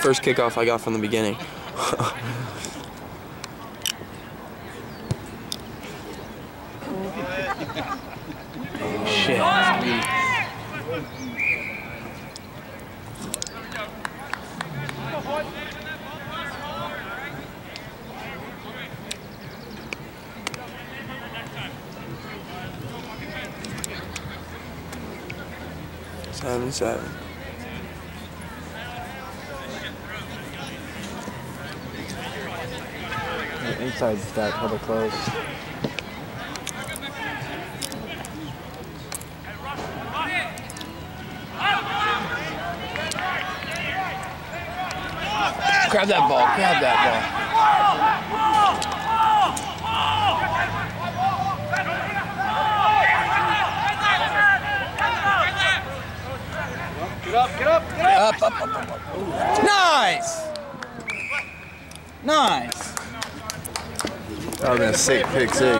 first kickoff I got from the beginning. Seven seven. Inside's stacked, hella close. Grab that ball, grab that ball. Up, up, up, up, up. Ooh. Nice! Nice! That would have been a sick pick six.